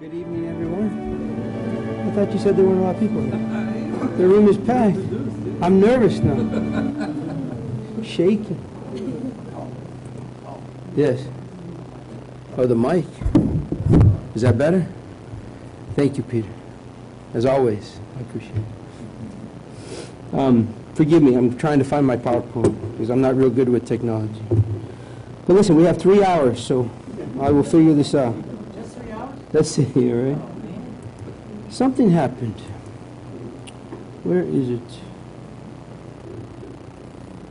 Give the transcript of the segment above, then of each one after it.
Good evening, everyone. I thought you said there weren't a lot of people here. The room is packed. I'm nervous now. Shaking. Yes. Oh, the mic. Is that better? Thank you, Peter. As always, I appreciate it. Um, forgive me, I'm trying to find my PowerPoint because I'm not real good with technology. But listen, we have three hours, so I will figure this out. Just three hours? Let's see here, right? Something happened. Where is it?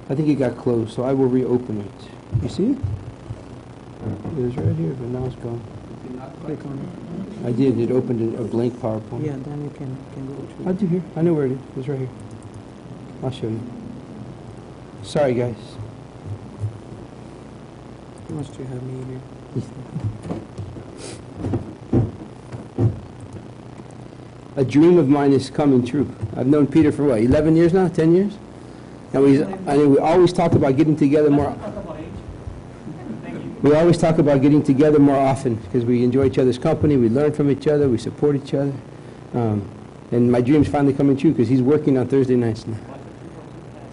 I think it got closed, so I will reopen it. You see it? It was right here, but now it's gone. Click on it. I did. It opened a, a blank. PowerPoint. Yeah, then you can, can go I'll to do here. I know where it is. It's right here. I'll show you. Sorry, guys. How much do you have me here? A dream of mine is coming true. I've known Peter for what, 11 years now? 10 years? And we, I mean, we always talk about getting together more. We always talk about getting together more often because we enjoy each other's company, we learn from each other, we support each other. Um, and my dream's finally coming true because he's working on Thursday nights now.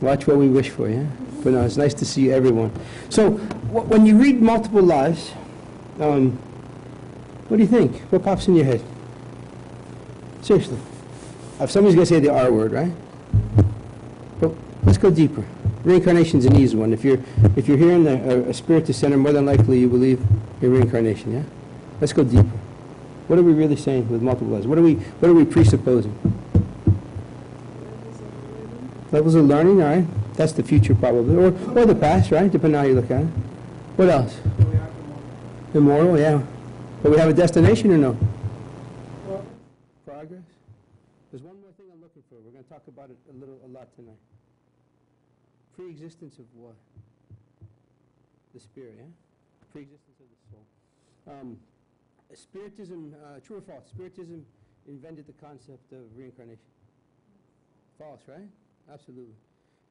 Watch what we wish for, yeah? But no, it's nice to see everyone. So, wh- when you read multiple lives, um, what do you think? What pops in your head? Seriously. If somebody's going to say the R word, right? But let's go deeper. Reincarnation's an easy one. If you're if you're here in the, a, a spirit center, more than likely you believe in reincarnation. Yeah. Let's go deeper. What are we really saying with multiple lives? What are we what are we presupposing? Levels of learning, all right. That's the future probably, or or the past, right? Depending on how you look at it. What else? Immortal, yeah. But we have a destination or no? Progress. There's one more thing I'm looking for. We're going to talk about it a little, a lot tonight. Pre-existence of what? The spirit, yeah? Pre-existence of the soul. Um, spiritism, uh, true or false? Spiritism invented the concept of reincarnation. False, right? Absolutely.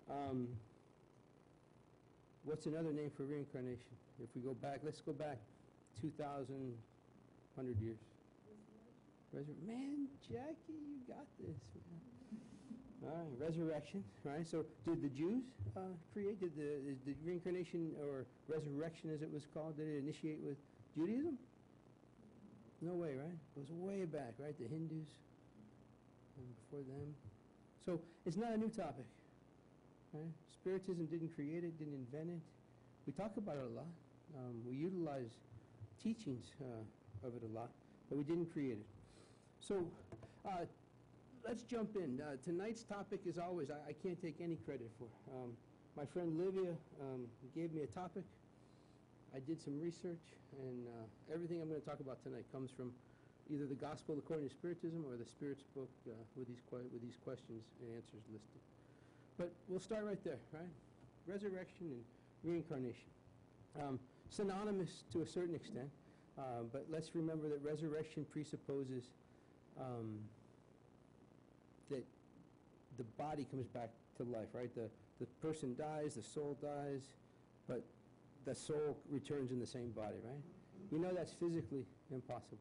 Um, what's another name for reincarnation? If we go back, let's go back 2,000, years. Man, Jackie, you got this. Man. Resurrection. Right. So, did the Jews uh, create? Did the, the reincarnation or resurrection, as it was called, did it initiate with Judaism? No way, right? It was way back, right? The Hindus and before them. So it's not a new topic, right? Spiritism didn't create it, didn't invent it. We talk about it a lot. Um, we utilize teachings uh, of it a lot, but we didn't create it. So uh, let's jump in. Uh, tonight's topic, as always, I, I can't take any credit for. Um, my friend Livia um, gave me a topic. I did some research, and uh, everything I'm going to talk about tonight comes from either the Gospel according to Spiritism or the Spirit's book uh, with these with these questions and answers listed. But we'll start right there, right? Resurrection and reincarnation, um, synonymous to a certain extent. Uh, but let's remember that resurrection presupposes um, the body comes back to life, right? The, the person dies, the soul dies, but the soul returns in the same body, right? We know that's physically impossible,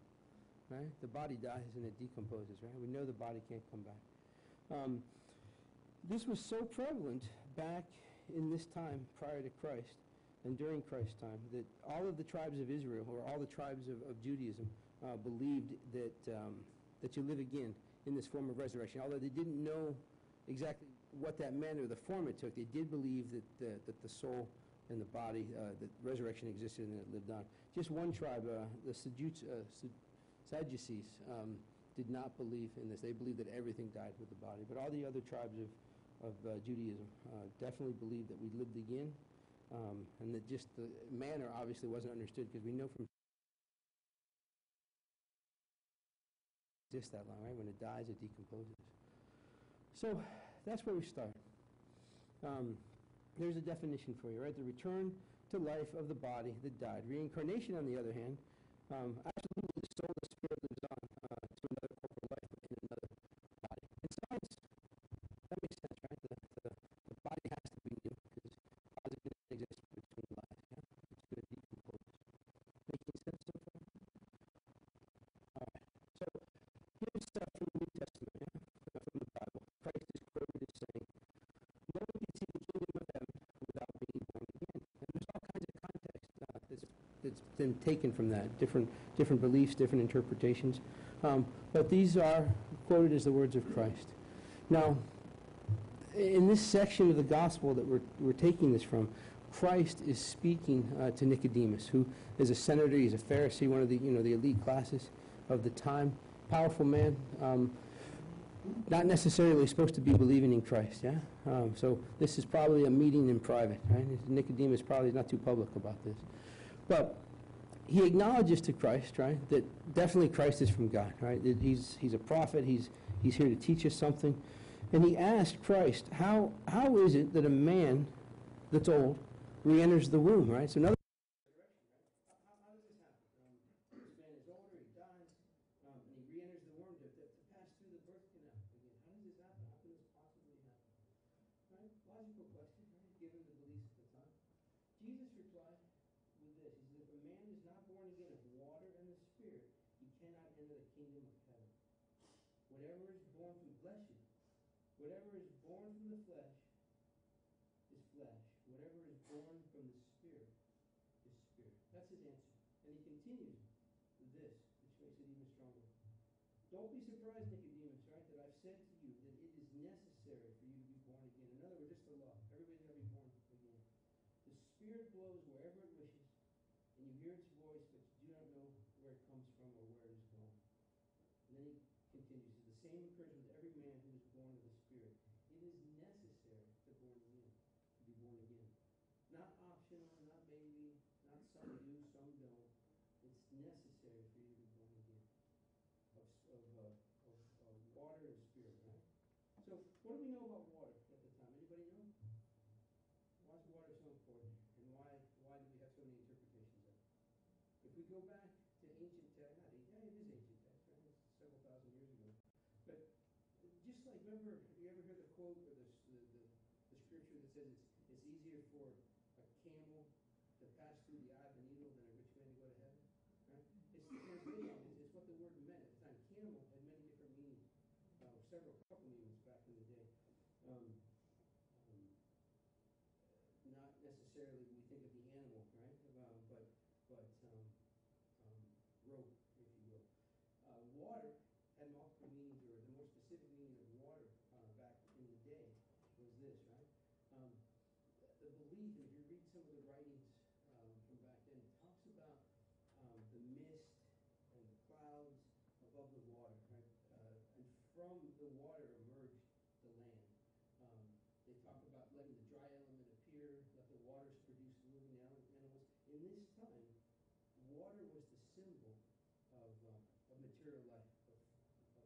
right? The body dies and it decomposes, right? We know the body can't come back. Um, this was so prevalent back in this time prior to Christ and during Christ's time that all of the tribes of Israel, or all the tribes of, of Judaism, uh, believed that, um, that you live again in this form of resurrection. Although they didn't know exactly what that meant or the form it took, they did believe that the, that the soul and the body, uh, that resurrection existed and it lived on. Just one tribe, uh, the Sadduce- uh, Sadducees, um, did not believe in this. They believed that everything died with the body. But all the other tribes of, of uh, Judaism uh, definitely believed that we lived again, um, and that just the manner obviously wasn't understood because we know from just that long, right? When it dies, it decomposes. So that's where we start. Um, there's a definition for you, right? The return to life of the body that died. Reincarnation, on the other hand, um, absolutely taken from that, different, different beliefs, different interpretations. Um, But these are quoted as the words of Christ. Now, in this section of the gospel that we're, we're taking this from, Christ is speaking uh, to Nicodemus, who is a senator, he's a Pharisee, one of the, you know, the elite classes of the time, powerful man, um, not necessarily supposed to be believing in Christ, yeah? Um, so this is probably a meeting in private, right? Nicodemus probably is not too public about this. But he acknowledges to Christ, right, that definitely Christ is from God, right? That he's, he's a prophet, he's, he's here to teach us something. And he asked Christ, how, how is it that a man that's old re-enters the womb, right? So another logical question, right, given the beliefs at the time. Jesus replied with this. He said, if a man is not born again of water and the Spirit, he cannot enter the kingdom of heaven. Whatever is born from flesh whatever is born from the flesh is flesh. Whatever is born from the Spirit is spirit. That's his answer. And he continues with this, which makes it even stronger. Don't be surprised, Nicodemus, right, that I've said to you that it is necessary for you to be born again. In other words, just the law. Everybody's got to be born again. The Spirit blows wherever it wishes, and you hear its voice, but you do not know where it comes from or where it is going. And then he continues, the same occurs with every man who is born of the Spirit. It is necessary to born again, to be born again. Not optional, not maybe, not some do, some don't. It's necessary for you to be born again of, of, uh, of, of water and spirit, right? So what do we know about water at the time? Anybody know? Why is water so important? And why, why do we have so many interpretations of it? If we go back to ancient ancient, yeah, it is ancient text, right? It's several thousand years ago. But like, you ever hear the quote or the, the, the, the scripture that says it's, it's easier for a camel to pass through the eye of a needle than a rich man to go to heaven? Right? It's the translation, it's, it's what the word meant at the time. Camel had many different meanings, uh, several, couple meanings back in the day. Um, um, not necessarily we think of the animal, right? Um, but, but, um, um, rope, if you will. Uh, water had multiple meanings, or the more specific meaning of water, uh, back in the day was this, right? Um, the belief, and if you read some of the writings, um, from back then, it talks about, um, the mist and the clouds above the water, right? Uh, and from the water emerged the land. Um, they talk about letting the dry element appear, let the waters produce moving ani- animals. In this time, water was the symbol of, uh, of material life, of,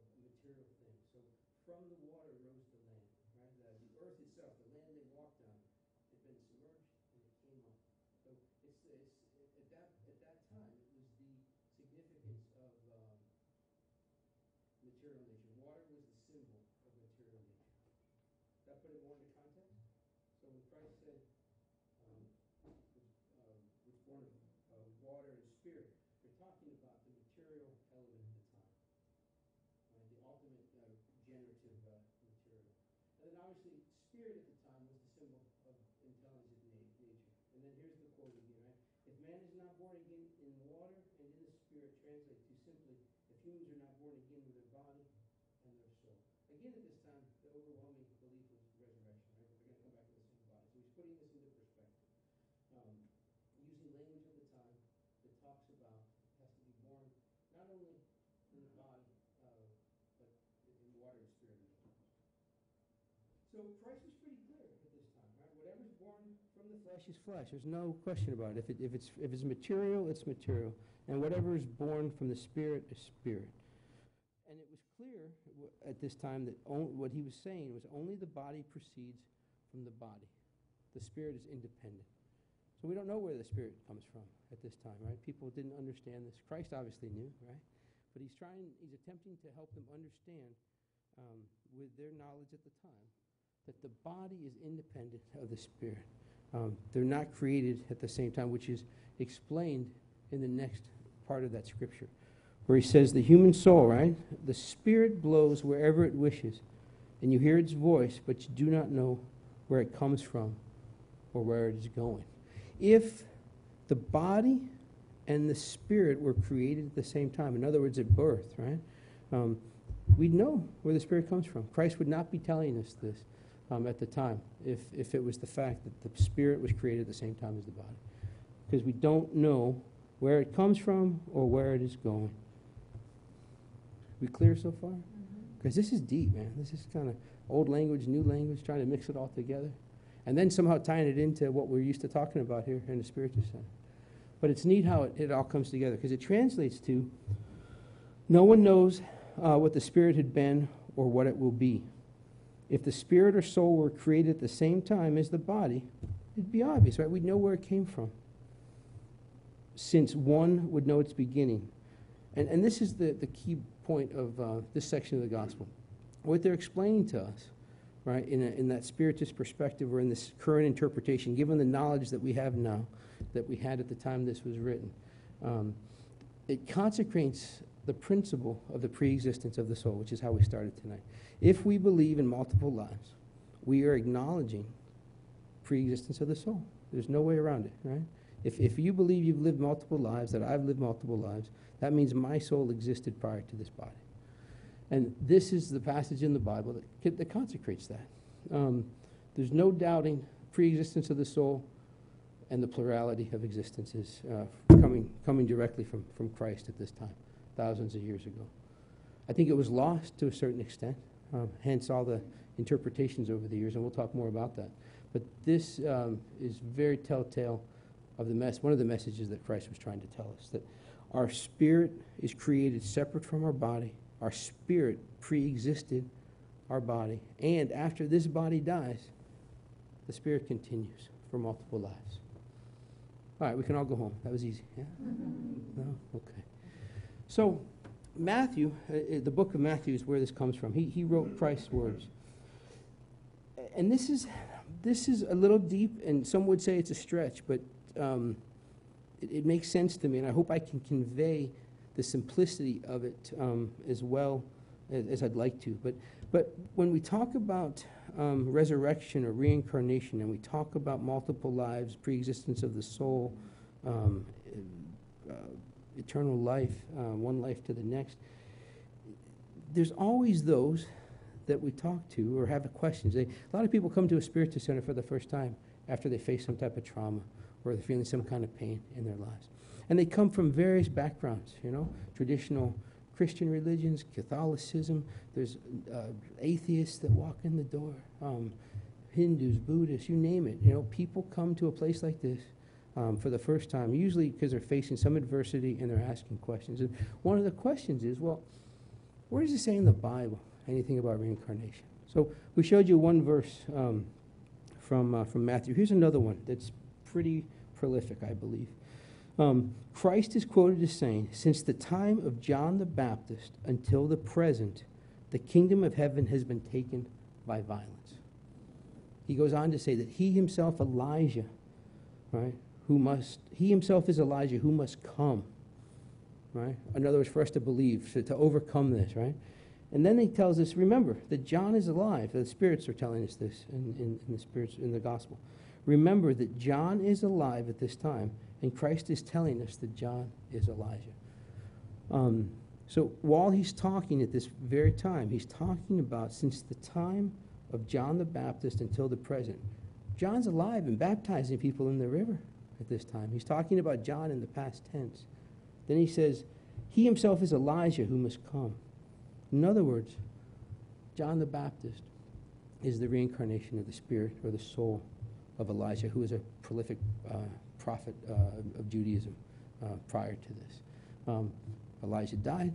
of material things. So from the water rose the land, right? The, the earth itself, the land they walked on, had been submerged and it came up. So it's, it's, at that, at that time, it was the significance of, um, material nature. Water was the symbol of material nature. That put it more into context? So when Christ said, um, was, um, was born of, uh, water and spirit, they're talking about the material element at the time. Right, the ultimate, uh, generative, uh, material. And then obviously, spirit at the time was the symbol of intelligent na- nature. And then here's the quote again, right? If man is not born again in water and in the spirit, translate too simply, if humans are not born again with their body and their soul. Again, at this time, the overwhelming belief was resurrection, right? They're gonna come back with the same body. So he's putting this into perspective. Um, using language of the time that talks about has to be born not only in the body, uh, but in water and spirit as well. So Christ was pretty clear at this time, right? Whatever's born from the flesh is flesh. There's no question about it. If, it, if, it's, if it's material, it's material. And whatever is born from the spirit is spirit. And it was clear at this time that what he was saying was only the body proceeds from the body. The spirit is independent. So we don't know where the spirit comes from at this time, right? People didn't understand this. Christ obviously knew, right? But he's trying, he's attempting to help them understand um, with their knowledge at the time that the body is independent of the spirit. Um, they're not created at the same time, which is explained in the next part of that scripture, where he says, The human soul, right? The spirit blows wherever it wishes, and you hear its voice, but you do not know where it comes from or where it is going. If the body and the Spirit were created at the same time. In other words, at birth, right? Um, we'd know where the Spirit comes from. Christ would not be telling us this um, at the time if, if it was the fact that the Spirit was created at the same time as the body. Because we don't know where it comes from or where it is going. We clear so far? Because this is deep, man. This is kind of old language, new language, trying to mix it all together. And then somehow tying it into what we're used to talking about here in the Spiritual Center. But it's neat how it, it all comes together because it translates to no one knows uh, what the Spirit had been or what it will be. If the Spirit or soul were created at the same time as the body, it'd be obvious, right? We'd know where it came from. Since one would know its beginning. And, and this is the, the key point of uh, this section of the gospel. What they're explaining to us, right, in, a, in that spiritist perspective or in this current interpretation, given the knowledge that we have now, that we had at the time this was written, um, it consecrates the principle of the preexistence of the soul, which is how we started tonight. If we believe in multiple lives, we are acknowledging preexistence of the soul. There's no way around it, right? If, if you believe you've lived multiple lives, that I've lived multiple lives, that means my soul existed prior to this body. And this is the passage in the Bible that, that consecrates that. Um, there's no doubting preexistence of the soul and the plurality of existences uh, coming, coming directly from, from Christ at this time, thousands of years ago. I think it was lost to a certain extent, um, hence all the interpretations over the years, and we'll talk more about that. But this um, is very telltale of the mess, one of the messages that Christ was trying to tell us that our spirit is created separate from our body. Our spirit pre existed our body. And after this body dies, the spirit continues for multiple lives. All right, we can all go home. That was easy. Yeah? No? Okay. So, Matthew, uh, uh, the book of Matthew is where this comes from. He, he wrote Christ's words. And this is, this is a little deep, and some would say it's a stretch, but um, it, it, makes sense to me, and I hope I can convey the simplicity of it um, as well as, as, I'd like to. But, but when we talk about um, resurrection or reincarnation, and we talk about multiple lives, preexistence of the soul, um, uh, eternal life, uh, one life to the next, there's always those that we talk to or have questions. They, a lot of people come to a spiritual center for the first time after they face some type of trauma or they're feeling some kind of pain in their lives. And they come from various backgrounds, you know, traditional Christian religions, Catholicism, there's uh, atheists that walk in the door, um, Hindus, Buddhists, you name it. You know, people come to a place like this um, for the first time, usually because they're facing some adversity and they're asking questions. And one of the questions is, well, where does it say in the Bible anything about reincarnation? So we showed you one verse um, from, uh, from Matthew. Here's another one that's pretty prolific, I believe. Um, Christ is quoted as saying, Since the time of John the Baptist until the present, the kingdom of heaven has been taken by violence. He goes on to say that he himself, Elijah, right, who must, he himself is Elijah who must come, right? In other words, for us to believe, to, to overcome this, right? And then he tells us, remember, that John is alive. The spirits are telling us this in, in, in the spirits in the gospel. Remember that John is alive at this time, and Christ is telling us that John is Elijah. Um, so while he's talking at this very time, he's talking about since the time of John the Baptist until the present. John's alive and baptizing people in the river at this time. He's talking about John in the past tense. Then he says, He himself is Elijah who must come. In other words, John the Baptist is the reincarnation of the spirit or the soul of Elijah, who was a prolific uh, prophet uh, of Judaism uh, prior to this. Um, Elijah died,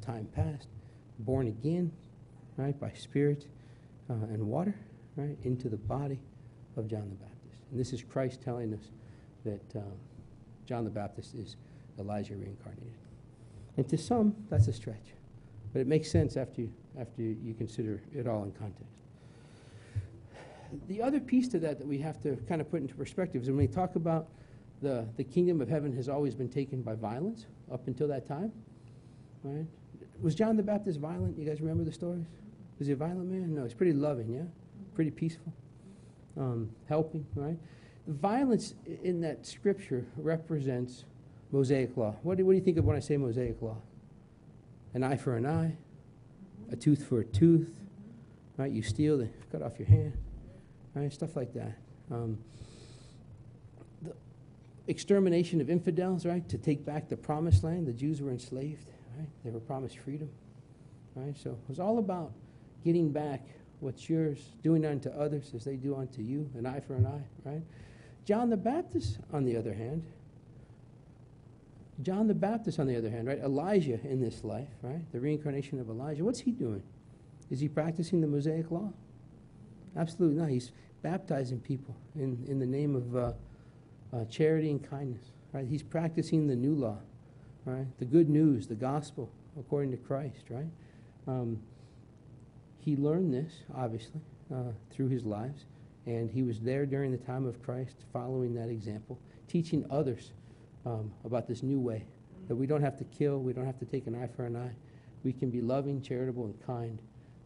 time passed, born again, right, by spirit uh, and water, right, into the body of John the Baptist. And this is Christ telling us that um, John the Baptist is Elijah reincarnated. And to some, that's a stretch. But it makes sense after you, after you consider it all in context the other piece to that that we have to kind of put into perspective is when we talk about the, the kingdom of heaven has always been taken by violence up until that time. Right? Was John the Baptist violent? You guys remember the stories? Was he a violent man? No, he's pretty loving, yeah? Pretty peaceful. Um, helping, right? Violence in that scripture represents Mosaic law. What do, what do you think of when I say Mosaic law? An eye for an eye, a tooth for a tooth, right? You steal, they cut off your hand, right? Stuff like that. Um, the extermination of infidels, right? To take back the promised land. The Jews were enslaved, right? They were promised freedom, right? So it was all about getting back what's yours, doing unto others as they do unto you, an eye for an eye, right? John the Baptist, on the other hand, John the Baptist, on the other hand, right? Elijah in this life, right? The reincarnation of Elijah. What's he doing? Is he practicing the Mosaic law? Absolutely not. He's baptizing people in, in the name of uh, uh, charity and kindness, right? He's practicing the new law, right? The good news, the gospel, according to Christ, right? Um, he learned this, obviously, uh, through his lives, and he was there during the time of Christ, following that example, teaching others um, about this new way that we don't have to kill, we don't have to take an eye for an eye. We can be loving, charitable, and kind,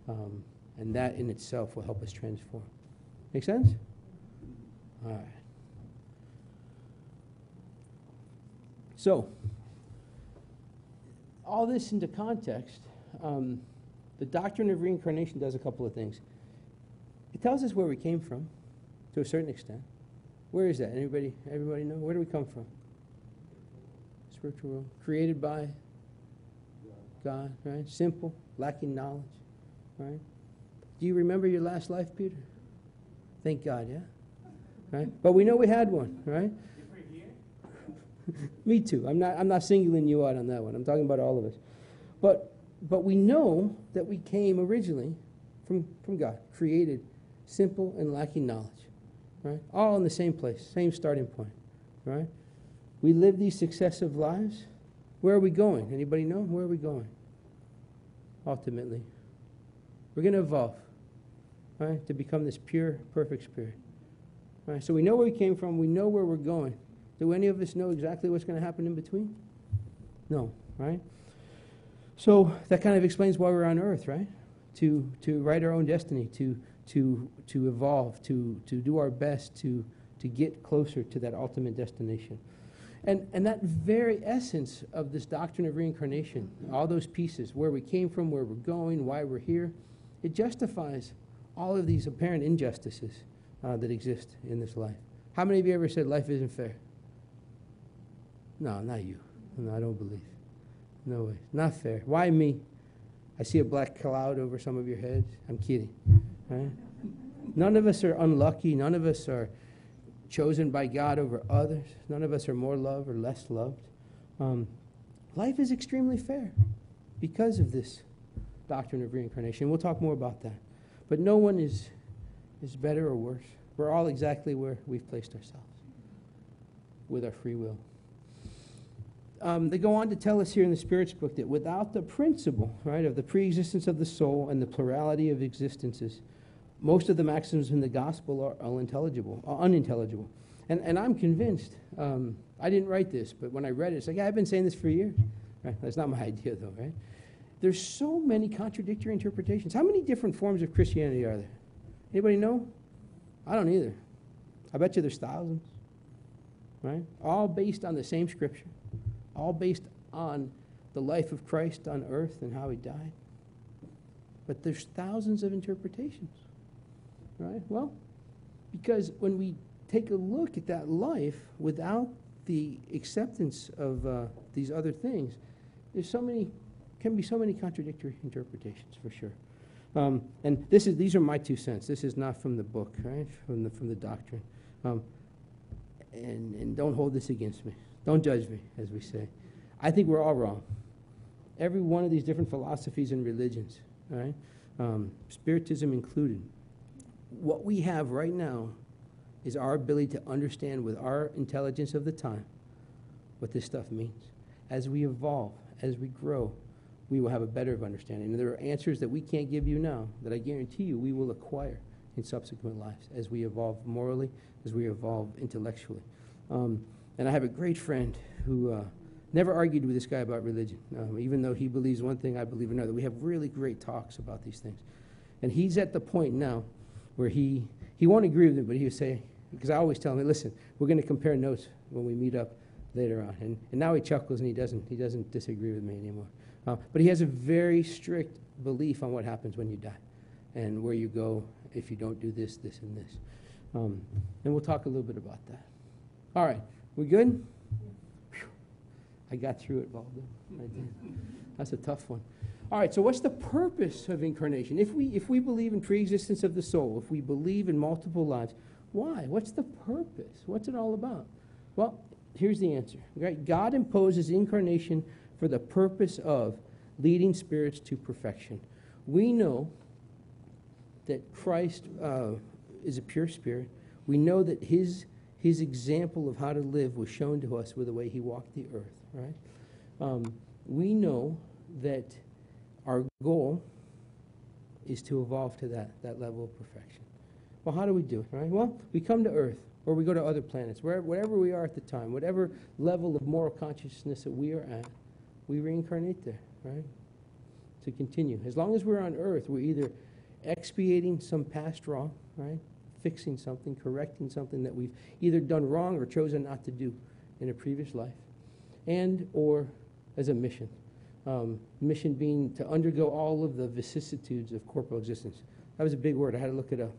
um, and that in itself will help us transform. Make sense? All right. So, all this into context, um, the doctrine of reincarnation does a couple of things. Tells us where we came from, to a certain extent. Where is that? Anybody? Everybody know? Where do we come from? Spiritual world, created by God, right? Simple, lacking knowledge, right? Do you remember your last life, Peter? Thank God, yeah. Right? But we know we had one, right? Me too. I'm not. I'm not singling you out on that one. I'm talking about all of us. But but we know that we came originally from from God, created, simple and lacking knowledge, right? All in the same place, same starting point, right? We live these successive lives. Where are we going? Anybody know? Where are we going? Ultimately, we're going to evolve, right, to become this pure, perfect spirit. Right? So we know where we came from. We know where we're going. Do any of us know exactly what's going to happen in between? No, right? So that kind of explains why we're on earth, right? To, to write our own destiny, to, to, to evolve, to, to do our best to, to get closer to that ultimate destination. And, and that very essence of this doctrine of reincarnation, all those pieces, where we came from, where we're going, why we're here, it justifies all of these apparent injustices uh, that exist in this life. How many of you ever said life isn't fair? No, not you. No, I don't believe. No way. Not fair. Why me? I see a black cloud over some of your heads. I'm kidding. Right? None of us are unlucky. None of us are chosen by God over others. None of us are more loved or less loved. Um, life is extremely fair because of this doctrine of reincarnation. We'll talk more about that. But no one is, is better or worse. We're all exactly where we've placed ourselves with our free will um, they go on to tell us here in the Spirit's book that without the principle, right, of the preexistence of the soul and the plurality of existences, most of the maxims in the gospel are unintelligible. Are unintelligible. And, and I'm convinced, um, I didn't write this, but when I read it, it's like, yeah, I've been saying this for years. Right? That's not my idea, though, right? There's so many contradictory interpretations. How many different forms of Christianity are there? Anybody know? I don't either. I bet you there's thousands, right? All based on the same scripture all based on the life of Christ on earth and how he died. But there's thousands of interpretations, right? Well, because when we take a look at that life without the acceptance of uh, these other things, there's so many, can be so many contradictory interpretations for sure. Um, and this is, these are my two cents. This is not from the book, right? From the, from the doctrine. Um, and, and don't hold this against me. Don't judge me, as we say. I think we're all wrong. Every one of these different philosophies and religions, right? Um, Spiritism included. What we have right now is our ability to understand with our intelligence of the time what this stuff means. As we evolve, as we grow, we will have a better understanding. And there are answers that we can't give you now that I guarantee you we will acquire in subsequent lives as we evolve morally, as we evolve intellectually. Um, and I have a great friend who uh, never argued with this guy about religion. Um, even though he believes one thing, I believe another. We have really great talks about these things. And he's at the point now where he, he won't agree with me, but he would say, because I always tell him, listen, we're going to compare notes when we meet up later on. And, and now he chuckles and he doesn't, he doesn't disagree with me anymore. Uh, but he has a very strict belief on what happens when you die and where you go if you don't do this, this, and this. Um, and we'll talk a little bit about that. All right, we good? I got through it, Valdo. I did. That's a tough one. All right, so what's the purpose of incarnation? If we, if we believe in preexistence of the soul, if we believe in multiple lives, why? What's the purpose? What's it all about? Well, here's the answer. Right? God imposes incarnation for the purpose of leading spirits to perfection. We know that Christ uh, is a pure spirit. We know that his, his example of how to live was shown to us with the way he walked the earth, right? Um, we know that our goal is to evolve to that, that level of perfection. Well, how do we do it, right? Well, we come to earth or we go to other planets, wherever, wherever we are at the time, whatever level of moral consciousness that we are at, we reincarnate there, right? To continue. As long as we're on earth, we're either expiating some past wrong, right? Fixing something, correcting something that we've either done wrong or chosen not to do in a previous life, and or as a mission. Um, mission being to undergo all of the vicissitudes of corporal existence. That was a big word. I had to look it up.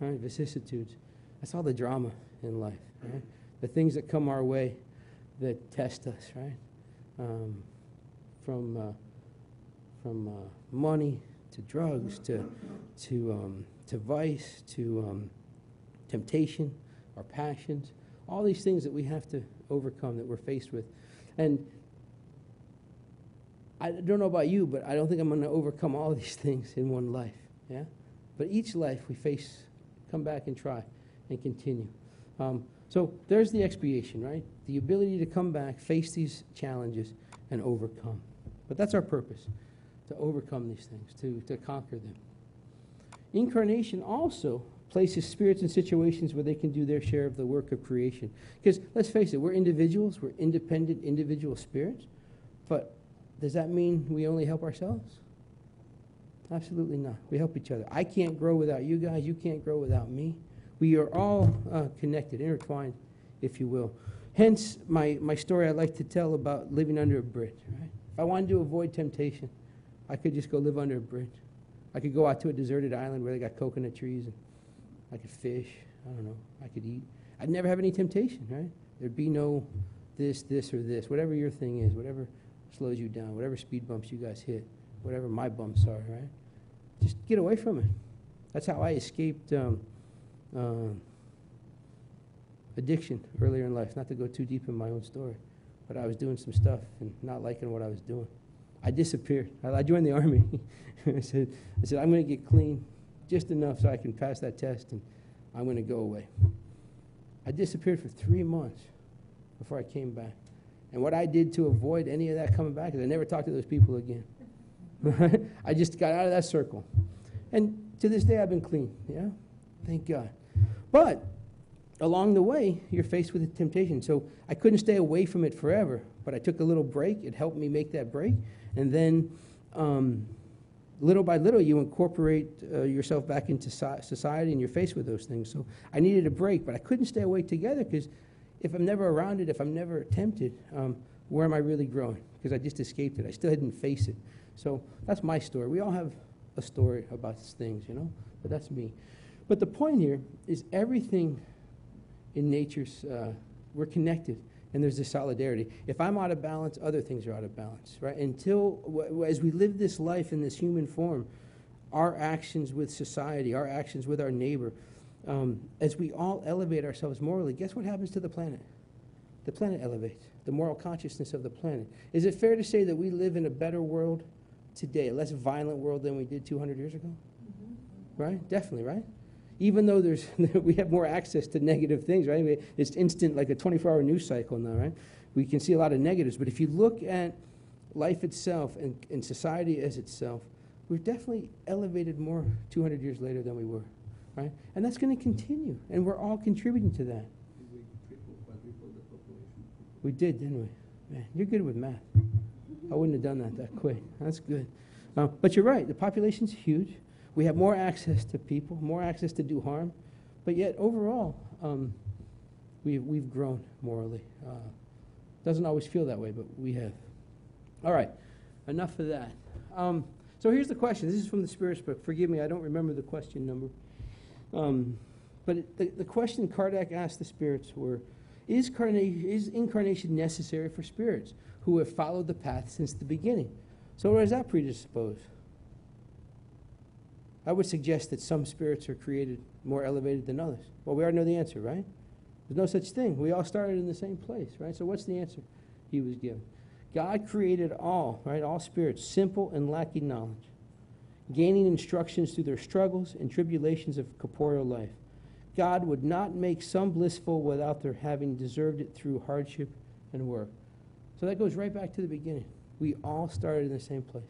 Vicissitudes. That's all the drama in life. Right? The things that come our way that test us, right? Um, from uh, from uh, money to drugs to to um, to vice to um, temptation, our passions, all these things that we have to overcome that we're faced with, and I don't know about you, but I don't think I'm going to overcome all these things in one life. Yeah, but each life we face, come back and try, and continue. Um, so there's the expiation, right? The ability to come back, face these challenges, and overcome. But that's our purpose to overcome these things, to, to conquer them. Incarnation also places spirits in situations where they can do their share of the work of creation. Because let's face it, we're individuals, we're independent individual spirits, but does that mean we only help ourselves? Absolutely not. We help each other. I can't grow without you guys, you can't grow without me. We are all uh, connected, intertwined, if you will. Hence, my, my story I like to tell about living under a bridge. Right? If I wanted to avoid temptation, I could just go live under a bridge. I could go out to a deserted island where they got coconut trees and I could fish. I don't know. I could eat. I'd never have any temptation, right? There'd be no this, this, or this. Whatever your thing is, whatever slows you down, whatever speed bumps you guys hit, whatever my bumps are, right? Just get away from it. That's how I escaped um, uh, addiction earlier in life. Not to go too deep in my own story, but I was doing some stuff and not liking what I was doing. I disappeared. I, I joined the army. I said, I said, I'm going to get clean just enough so I can pass that test, and I'm going to go away. I disappeared for three months before I came back. And what I did to avoid any of that coming back is I never talked to those people again. I just got out of that circle. And to this day, I've been clean. Yeah? Thank God. But along the way, you're faced with a temptation. So I couldn't stay away from it forever, but I took a little break. It helped me make that break. And then um, little by little, you incorporate uh, yourself back into so- society and you're faced with those things. So I needed a break, but I couldn't stay away together because if I'm never around it, if I'm never tempted, um, where am I really growing? Because I just escaped it. I still didn't face it. So that's my story. We all have a story about things, you know, but that's me. But the point here is everything in nature's, uh, we're connected and there's this solidarity. If I'm out of balance, other things are out of balance, right? Until, w- as we live this life in this human form, our actions with society, our actions with our neighbor, um, as we all elevate ourselves morally, guess what happens to the planet? The planet elevates, the moral consciousness of the planet. Is it fair to say that we live in a better world today, a less violent world than we did 200 years ago? Mm-hmm. Right? Definitely, right? Even though there's, we have more access to negative things, right? It's instant, like a 24 hour news cycle now, right? We can see a lot of negatives. But if you look at life itself and, and society as itself, we've definitely elevated more 200 years later than we were right? And that's going to continue, and we're all contributing to that. We did, didn't we? Man, you're good with math. I wouldn't have done that that quick. That's good. Uh, but you're right, the population's huge. We have more access to people, more access to do harm, but yet overall, um, we've, we've grown morally. Uh, Doesn't always feel that way, but we have. All right, enough of that. Um, so here's the question. This is from the Spirit's book. Forgive me, I don't remember the question number. Um, but the, the question Kardec asked the spirits were is, is incarnation necessary for spirits who have followed the path since the beginning? So, where does that predispose? I would suggest that some spirits are created more elevated than others. Well, we already know the answer, right? There's no such thing. We all started in the same place, right? So, what's the answer he was given? God created all, right? All spirits, simple and lacking knowledge, gaining instructions through their struggles and tribulations of corporeal life. God would not make some blissful without their having deserved it through hardship and work. So that goes right back to the beginning. We all started in the same place,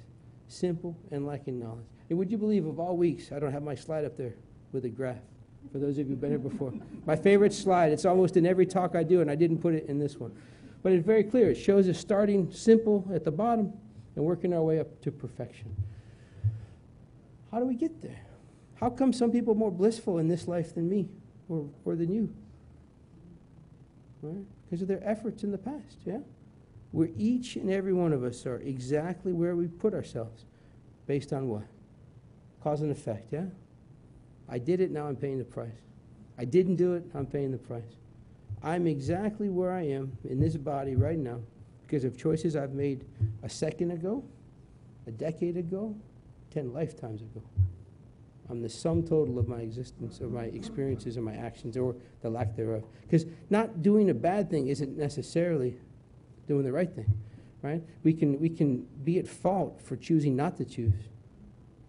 simple and lacking knowledge. And would you believe, of all weeks, I don't have my slide up there with a graph, for those of you who've been here before. my favorite slide, it's almost in every talk I do, and I didn't put it in this one. But it's very clear. It shows us starting simple at the bottom and working our way up to perfection. How do we get there? How come some people are more blissful in this life than me or, or than you? Right? Because of their efforts in the past, yeah? Where each and every one of us are exactly where we put ourselves based on what? Cause and effect, yeah? I did it, now I'm paying the price. I didn't do it, I'm paying the price. I'm exactly where I am in this body right now because of choices I've made a second ago, a decade ago, 10 lifetimes ago. I'm the sum total of my existence, of my experiences and my actions, or the lack thereof. Because not doing a bad thing isn't necessarily doing the right thing, right? We can, we can be at fault for choosing not to choose,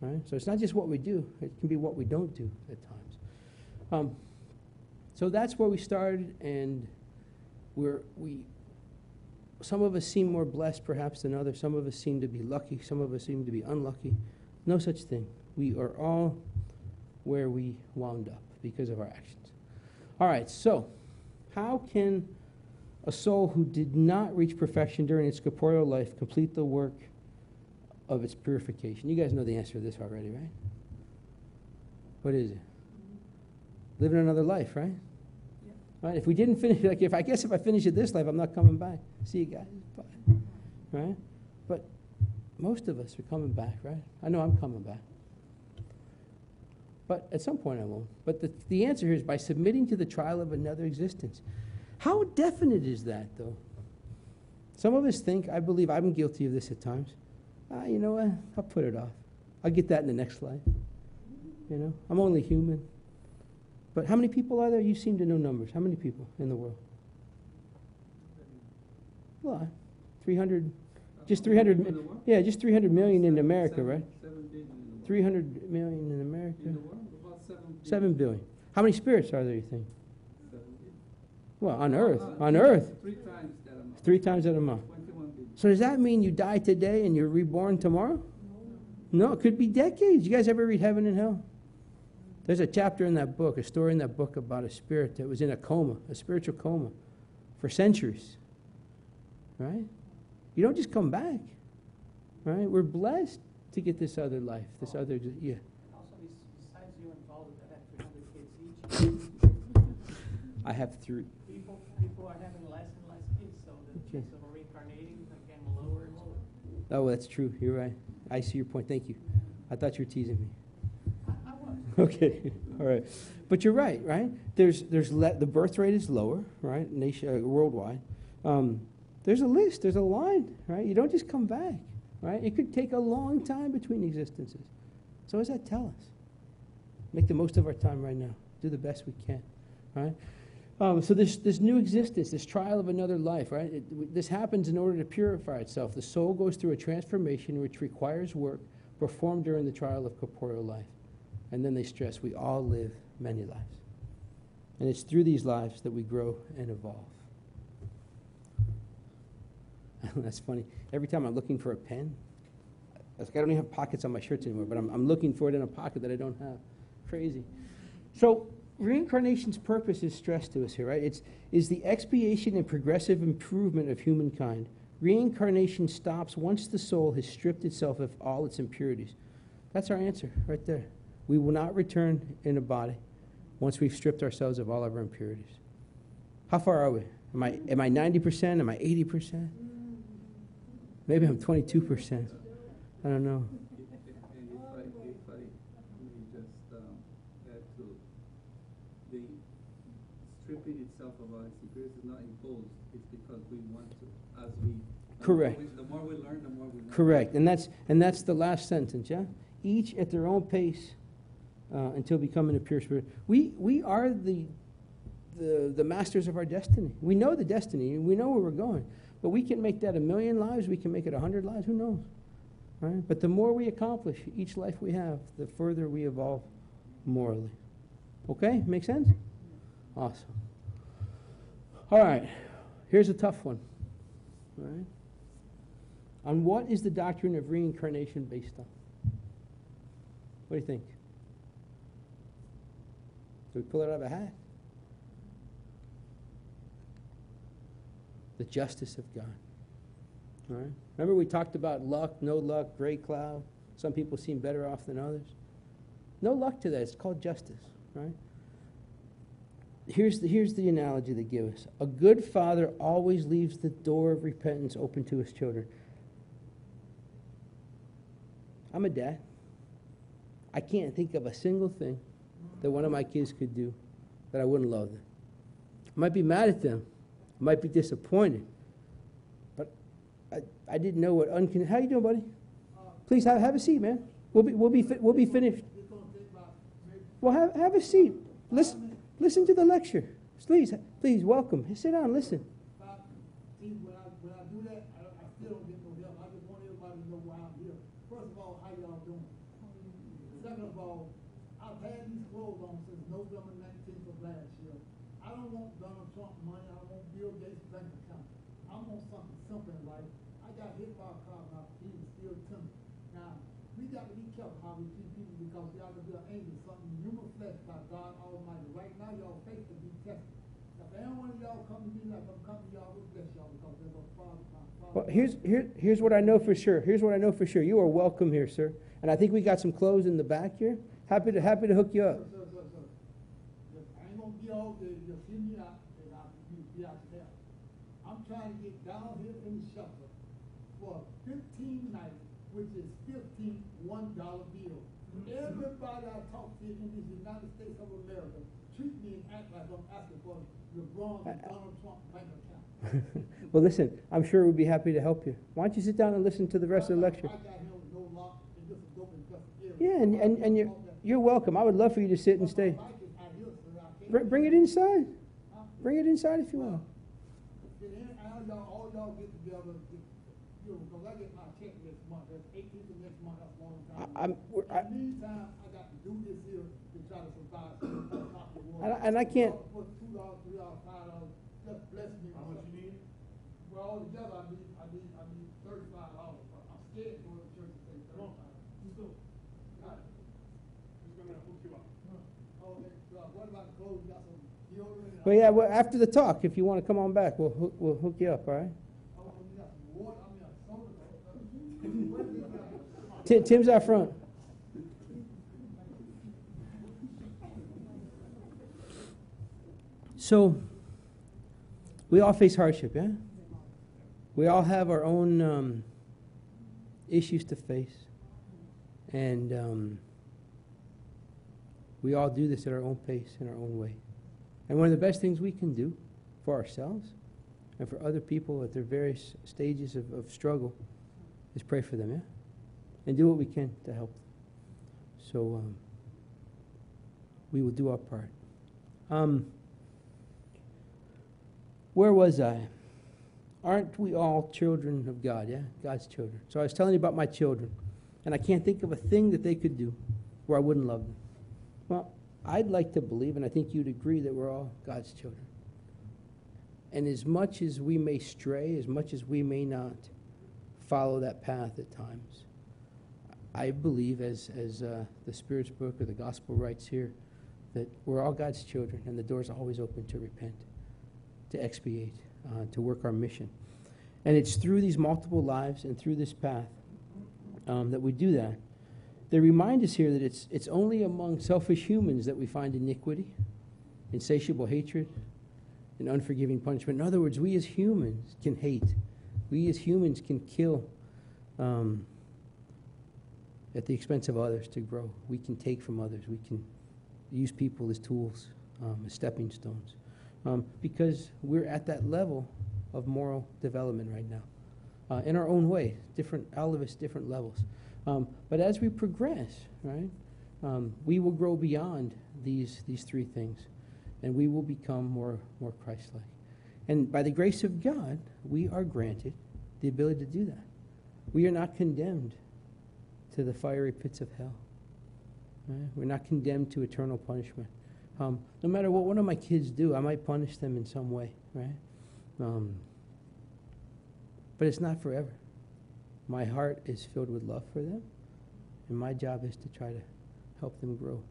right? So it's not just what we do, it can be what we don't do at times. Um, so that's where we started, and we're, we, some of us seem more blessed perhaps than others. Some of us seem to be lucky. Some of us seem to be unlucky. No such thing. We are all where we wound up because of our actions. All right, so how can a soul who did not reach perfection during its corporeal life complete the work of its purification? You guys know the answer to this already, right? What is it? Living another life, right? Right? If we didn't finish, like if I guess if I finish it this life, I'm not coming back. See you guys. Bye. Right? Most of us are coming back, right? I know I'm coming back. But at some point I won't. But the, the answer here is by submitting to the trial of another existence. How definite is that, though? Some of us think, I believe I'm guilty of this at times. Ah, you know what? I'll put it off. I'll get that in the next life. You know, I'm only human. But how many people are there? You seem to know numbers. How many people in the world? Well, 300, just 300, yeah, just 300 million in America, right? 300 million in America. In the world, about seven. billion. 7 billion. How many spirits are there, you think? Well, on Earth. Uh, On Earth. Three times that amount. Three times that amount. So does that mean you die today and you're reborn tomorrow? No, it could be decades. You guys ever read Heaven and Hell? There's a chapter in that book, a story in that book about a spirit that was in a coma, a spiritual coma, for centuries. Right? You don't just come back. Right? We're blessed to get this other life, this other, exi- yeah. Also, besides you involved that have 300 kids each, I have three. people, people are having less and less kids, so the Okay. chance of reincarnating getting lower and lower. Oh, that's true. You're right. I see your point. Thank you. I thought you were teasing me. I, I was. Okay, all right. But you're right, right? There's, there's le- the birth rate is lower, right, nation, uh, worldwide. Um, there's a list, there's a line, right? You don't just come back, right? It could take a long time between existences. So what does that tell us? Make the most of our time right now. Do the best we can, right? Um, so this, this new existence, this trial of another life, right? It, this happens in order to purify itself. The soul goes through a transformation which requires work performed during the trial of corporeal life. And then they stress we all live many lives. And it's through these lives that we grow and evolve. That's funny. Every time I'm looking for a pen, I don't even have pockets on my shirts anymore, but I'm, I'm looking for it in a pocket that I don't have. Crazy. So reincarnation's purpose is stressed to us here, right? It's is the expiation and progressive improvement of humankind. Reincarnation stops once the soul has stripped itself of all its impurities. That's our answer right there. We will not return in a body once we've stripped ourselves of all of our impurities. How far are we? Am I, am I 90%? Am I 80%? Maybe I'm 22%. I don't know. Stripping itself of our security is not imposed, it's because we want to, as we. the more Correct. we- The more we learn, the more we learn. Correct, and that's, and that's the last sentence, yeah? Each at their own pace uh, until becoming a pure spirit. We, we are the, the, the masters of our destiny. We know the destiny, we know where we're going. But we can make that a million lives, we can make it a hundred lives, who knows? Right? But the more we accomplish each life we have, the further we evolve morally. Okay, make sense? Awesome. All right, here's a tough one. All right? On what is the doctrine of reincarnation based on? What do you think? Do we pull it out of a hat? The justice of God. All right? Remember we talked about luck, no luck, gray cloud. Some people seem better off than others. No luck to that. It's called justice, right? Here's the, here's the analogy they give us. A good father always leaves the door of repentance open to his children. I'm a dad. I can't think of a single thing that one of my kids could do that I wouldn't love them. I might be mad at them. Might be disappointed. But I, I didn't know what uncon. How you doing, buddy? Please have, have a seat, man. We'll be we'll be we'll be finished. Well, have have a seat. Listen listen to the lecture. Please please welcome. Sit down. Listen. Bob, see, when I, when I do that, I, I still don't get no help. I just want everybody to know why I'm here. First of all, how y'all doing? Second of all, I've had these clothes on since November nineteenth of last year. I don't want Donald Trump money, I don't want Bill Gates bank account. I want something simple in life. I got hit by a car, my feet is still timid. Now, we got to be careful how we treat people because y'all can be an angel, something human flesh by God Almighty. Right now, y'all faith to be tested. If any one of y'all come to me like I'm coming to y'all, we'll bless y'all because there's a father, my father. Well, here's here here's what I know for sure. Here's what I know for sure. You are welcome here, sir. And I think we got some clothes in the back here. Happy to happy to hook you up. I'm trying to get down here in the shelter for fifteen nights, which is fifteen one dollar bills. Everybody I talk to in these United States of America treat me and act like I'm asking for LeBron and Donald Trump bank account. well, listen, I'm sure we'd be happy to help you. Why don't you sit down and listen to the rest of the lecture? I got here with no lock, and just a dope infested area. Yeah, and, and, and you're you're welcome. I would love for you to sit and stay. My bike is out here, so I can't- Br- bring it inside. Bring it inside if you want. Then all y'all, all y'all get together, you know, because I get my check next month, that's eighteenth of next month, that's a long time. I- I'm- I- In the meantime, altogether, I need, I need, I need thirty-five dollars, but I'm scared to go to church and say thirty-five. Let's go. Got it. Who's gonna hook you up? Oh, okay, so what about clothes, you got some deodorant? and- Well, yeah. Well, after the talk, if you want to come on back, we'll hook, we'll hook you up. All right. Oh, you got some water, I mean, a soda. What do you got? Tim, Tim's out front. So, we all face hardship, yeah? We all have our own um, issues to face. And um, we all do this at our own pace, in our own way. And one of the best things we can do for ourselves and for other people at their various stages of, of struggle is pray for them, yeah? And do what we can to help them. So um, we will do our part. Um, where was I? Aren't we all children of God, yeah? God's children. So I was telling you about my children, and I can't think of a thing that they could do where I wouldn't love them. Well, I'd like to believe, and I think you'd agree, that we're all God's children. And as much as we may stray, as much as we may not follow that path at times, I believe, as, as uh, the Spirit's book or the gospel writes here, that we're all God's children, and the door's always open to repent, to expiate, uh, to work our mission. And it's through these multiple lives and through this path um, that we do that. They remind us here that it's, it's only among selfish humans that we find iniquity, insatiable hatred, and unforgiving punishment. In other words, we as humans can hate. We as humans can kill um, at the expense of others to grow. We can take from others. We can use people as tools, um, as stepping stones. Um, because we're at that level of moral development right now. Uh, in our own way, different, all of us, different levels. Um, but as we progress, right, um, we will grow beyond these, these three things and we will become more, more Christ like. And by the grace of God, we are granted the ability to do that. We are not condemned to the fiery pits of hell. Right? We're not condemned to eternal punishment. Um, no matter what one of my kids do, I might punish them in some way, right? Um, but it's not forever. My heart is filled with love for them, and my job is to try to help them grow,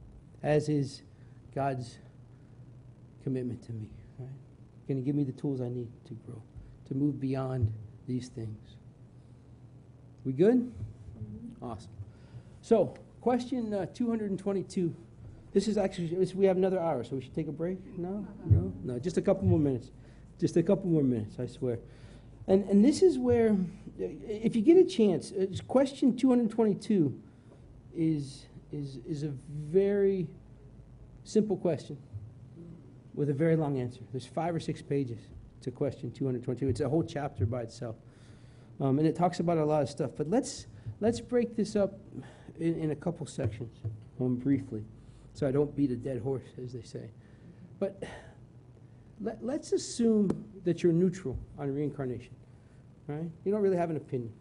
as is God's commitment to me, right? Going to give me the tools I need to grow, to move beyond these things. We good? Awesome. So, question uh, 222. This is actually, we have another hour, so we should take a break? No? No? No, just a couple more minutes. Just a couple more minutes, I swear. And, and this is where, if you get a chance, uh, question 222 is, is, is a very simple question with a very long answer. There's five or six pages to question 222. It's a whole chapter by itself. Um, and it talks about a lot of stuff. But let's, let's break this up in, in a couple sections um, briefly so I don't beat a dead horse, as they say. But let, let's assume that you're neutral on reincarnation, right? You don't really have an opinion.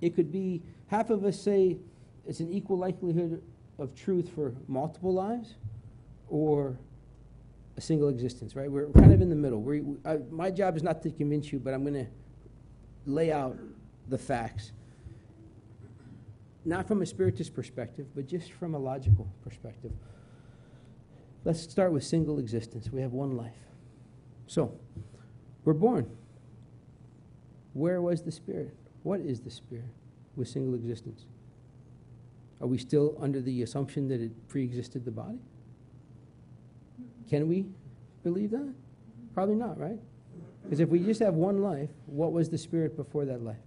It could be half of us say it's an equal likelihood of truth for multiple lives or a single existence, right? We're kind of in the middle. we I, my job is not to convince you, but I'm going to lay out the facts. Not from a spiritist perspective, but just from a logical perspective. Let's start with single existence. We have one life. So, we're born. Where was the spirit? What is the spirit with single existence? Are we still under the assumption that it pre existed the body? Can we believe that? Probably not, right? Because if we just have one life, what was the spirit before that life?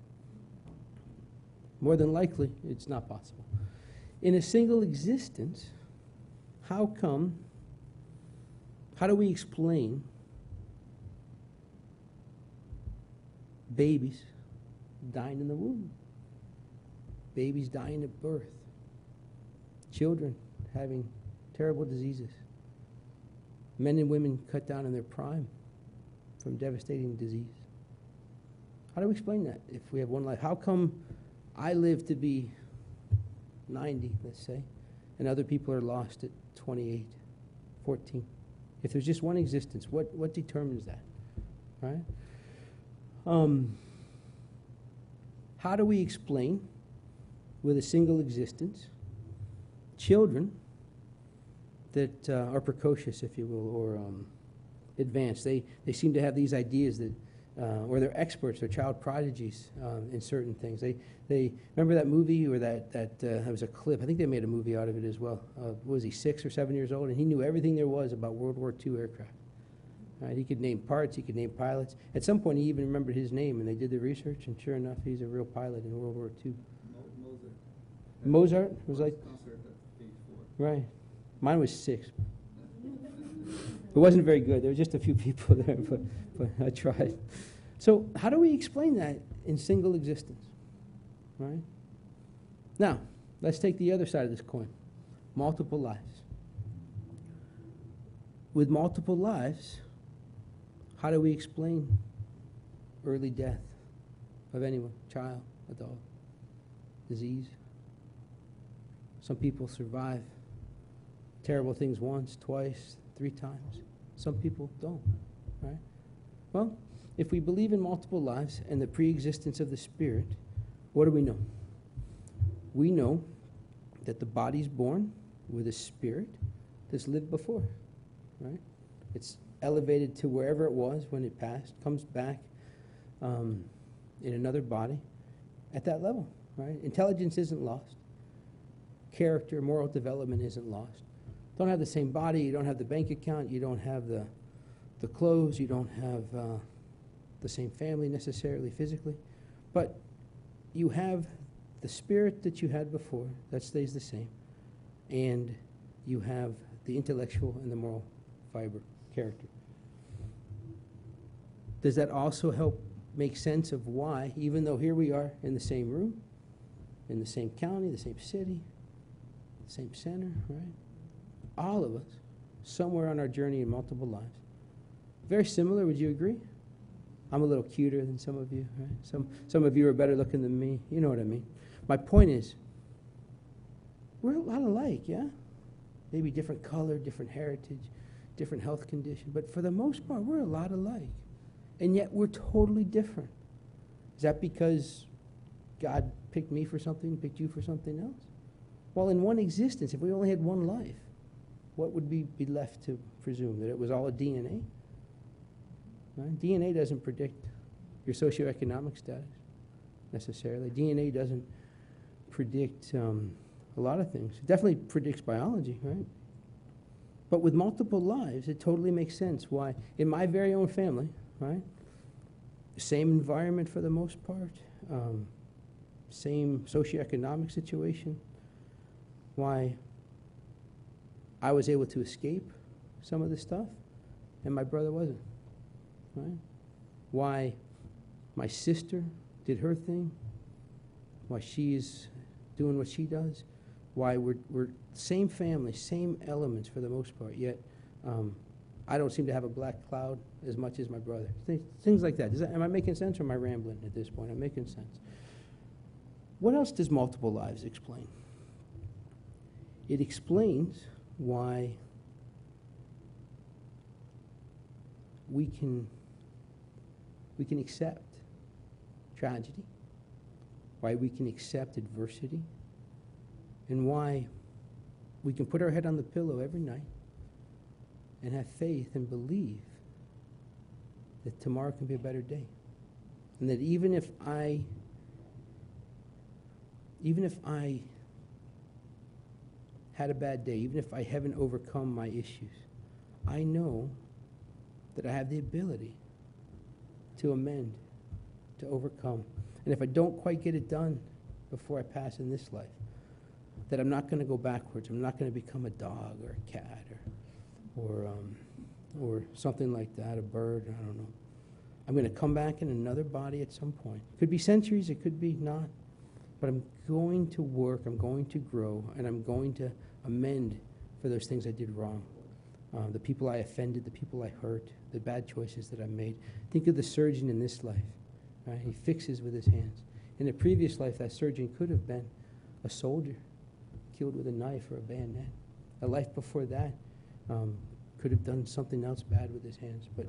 More than likely, it's not possible. In a single existence, how come, how do we explain babies dying in the womb? Babies dying at birth? Children having terrible diseases? Men and women cut down in their prime from devastating disease. How do we explain that if we have one life? How come I live to be 90, let's say, and other people are lost at 28, 14? If there's just one existence, what, what determines that? Right? Um, how do we explain with a single existence children that uh, are precocious, if you will, or um, advanced. They, they seem to have these ideas that, uh, or they're experts, they're child prodigies um, in certain things. They, they remember that movie or that that uh, that was a clip. I think they made a movie out of it as well. Uh, was he six or seven years old, and he knew everything there was about World War II aircraft. Right? He could name parts, he could name pilots. At some point, he even remembered his name, and they did the research, and sure enough, he's a real pilot in World War II. Mo- Mozart. Mozart was like Concert at age four. right. Mine was six. It wasn't very good. There were just a few people there, but, but I tried. So, how do we explain that in single existence? Right? Now, let's take the other side of this coin multiple lives. With multiple lives, how do we explain early death of anyone, child, adult, disease? Some people survive terrible things once, twice, three times. Some people don't, right? Well, if we believe in multiple lives and the pre-existence of the spirit, what do we know? We know that the body's born with a spirit that's lived before, right? It's elevated to wherever it was when it passed, comes back um, in another body at that level, right? Intelligence isn't lost. Character, moral development isn't lost don't have the same body, you don't have the bank account, you don't have the the clothes, you don't have uh, the same family necessarily physically, but you have the spirit that you had before, that stays the same, and you have the intellectual and the moral fiber, character. Does that also help make sense of why, even though here we are in the same room, in the same county, the same city, the same center, right? All of us, somewhere on our journey in multiple lives. Very similar, would you agree? I'm a little cuter than some of you, right? Some, some of you are better looking than me. You know what I mean. My point is, we're a lot alike, yeah? Maybe different color, different heritage, different health condition, but for the most part, we're a lot alike. And yet we're totally different. Is that because God picked me for something, picked you for something else? Well, in one existence, if we only had one life, what would we be left to presume? That it was all a DNA? Right? DNA doesn't predict your socioeconomic status necessarily. DNA doesn't predict um, a lot of things. It definitely predicts biology, right? But with multiple lives, it totally makes sense why, in my very own family, right? Same environment for the most part, um, same socioeconomic situation, why I was able to escape some of this stuff and my brother wasn't, right? Why my sister did her thing, why she's doing what she does, why we're, we're same family, same elements for the most part, yet um, I don't seem to have a black cloud as much as my brother. Things, things like that. That. Am I making sense or am I rambling at this point? I'm making sense. What else does multiple lives explain? It explains why we can we can accept tragedy, why we can accept adversity, and why we can put our head on the pillow every night and have faith and believe that tomorrow can be a better day. And that even if I even if I had a bad day, even if I haven't overcome my issues, I know that I have the ability to amend, to overcome. And if I don't quite get it done before I pass in this life, that I'm not going to go backwards. I'm not going to become a dog or a cat or, or, um, or something like that, a bird, I don't know. I'm going to come back in another body at some point. It Could be centuries, it could be not. But I'm going to work, I'm going to grow, and I'm going to amend for those things I did wrong. Uh, the people I offended, the people I hurt, the bad choices that I made. Think of the surgeon in this life. Right? He fixes with his hands. In a previous life, that surgeon could have been a soldier killed with a knife or a bayonet. A life before that um, could have done something else bad with his hands, but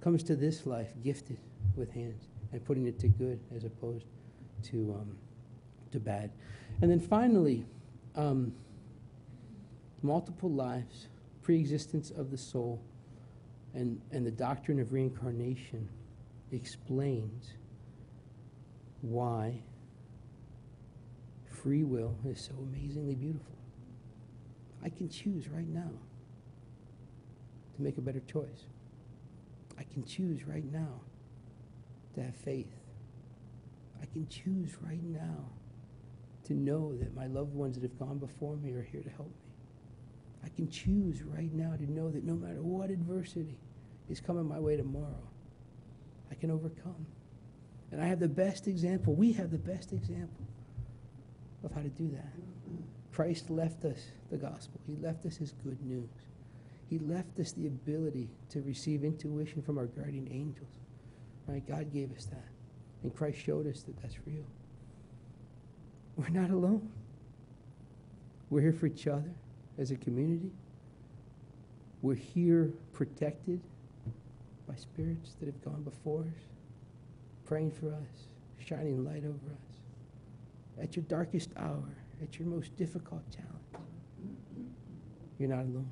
comes to this life gifted with hands and putting it to good as opposed to um, to bad. And then finally, um, multiple lives, pre-existence of the soul, and, and the doctrine of reincarnation explains why free will is so amazingly beautiful. I can choose right now to make a better choice. I can choose right now to have faith. I can choose right now to know that my loved ones that have gone before me are here to help me. I can choose right now to know that no matter what adversity is coming my way tomorrow, I can overcome. And I have the best example. We have the best example of how to do that. Christ left us the gospel. He left us his good news. He left us the ability to receive intuition from our guardian angels. Right? God gave us that. And Christ showed us that that's real. We're not alone. We're here for each other as a community. We're here protected by spirits that have gone before us, praying for us, shining light over us. At your darkest hour, at your most difficult challenge, you're not alone.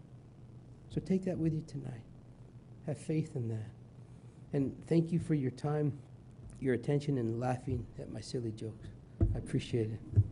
So take that with you tonight. Have faith in that. And thank you for your time, your attention, and laughing at my silly jokes. I appreciate it.